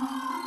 Oh.